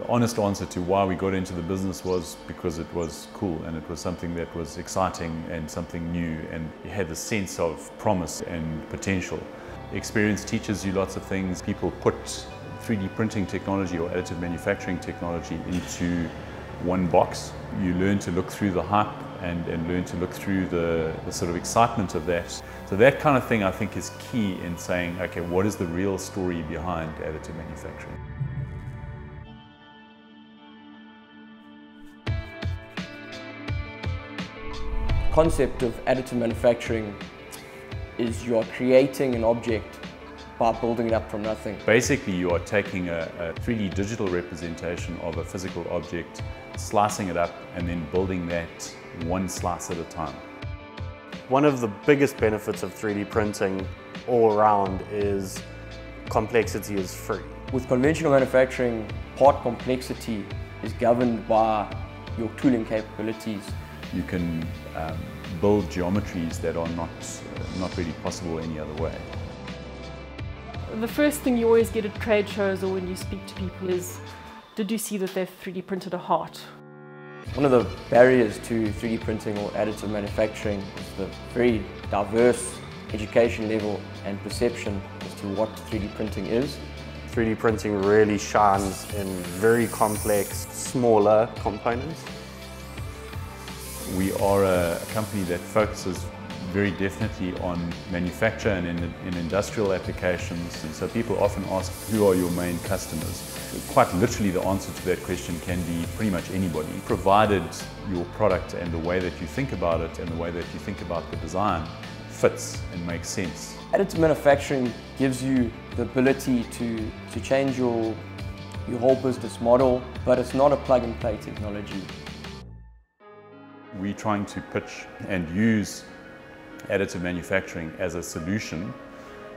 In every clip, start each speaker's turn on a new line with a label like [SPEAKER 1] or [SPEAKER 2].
[SPEAKER 1] The honest answer to why we got into the business was because it was cool and it was something that was exciting and something new and it had the sense of promise and potential. Experience teaches you lots of things. People put 3D printing technology or additive manufacturing technology into one box. You learn to look through the hype and, and learn to look through the, the sort of excitement of that. So that kind of thing I think is key in saying, okay, what is the real story behind additive manufacturing?
[SPEAKER 2] Concept of additive manufacturing is you are creating an object by building it up from nothing.
[SPEAKER 1] Basically, you are taking a, a, 3D digital representation of a physical object, slicing it up, and then building that one slice at a time.
[SPEAKER 3] One of the biggest benefits of 3D printing all around is complexity is free.
[SPEAKER 2] With conventional manufacturing, part complexity is governed by your tooling capabilities
[SPEAKER 1] you can um, build geometries that are not, uh, not really possible any other way.
[SPEAKER 4] The first thing you always get at trade shows or when you speak to people is, did you see that they've 3D printed a heart?
[SPEAKER 2] One of the barriers to 3D printing or additive manufacturing is the very diverse education level and perception as to what 3D printing is.
[SPEAKER 3] 3D printing really shines in very complex, smaller components.
[SPEAKER 1] We are a company that focuses very definitely on manufacture and in, in, industrial applications. And so people often ask, who are your main customers? Quite literally the answer to that question can be pretty much anybody, provided your product and the way that you think about it and the way that you think about the design fits and makes sense.
[SPEAKER 2] Additive manufacturing gives you the ability to, to change your, your whole business model, but it's not a plug-and-play technology.
[SPEAKER 1] We're trying to pitch and use additive manufacturing as a solution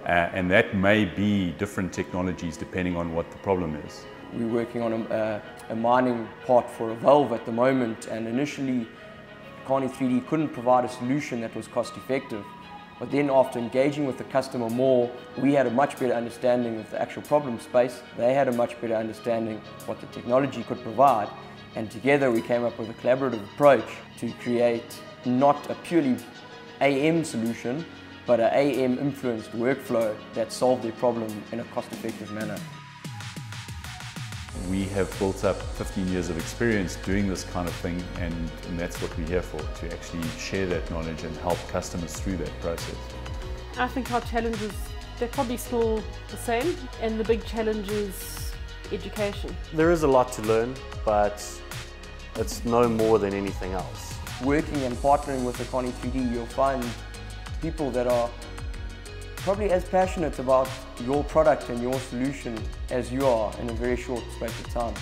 [SPEAKER 1] uh, and that may be different technologies depending on what the problem is.
[SPEAKER 2] We're working on a, a mining part for a valve at the moment and initially Akhani 3D couldn't provide a solution that was cost effective. But then after engaging with the customer more, we had a much better understanding of the actual problem space. They had a much better understanding what the technology could provide. And together we came up with a collaborative approach to create not a purely AM solution, but an AM influenced workflow that solved their problem in a cost effective manner.
[SPEAKER 1] We have built up 15 years of experience doing this kind of thing and, and that's what we're here for, to actually share that knowledge and help customers through that process.
[SPEAKER 4] I think our challenges, they're probably still the same and the big challenge is education.
[SPEAKER 3] There is a lot to learn, but it's no more than anything else.
[SPEAKER 2] Working and partnering with Akhani 3D, you'll find people that are probably as passionate about your product and your solution as you are in a very short space of time.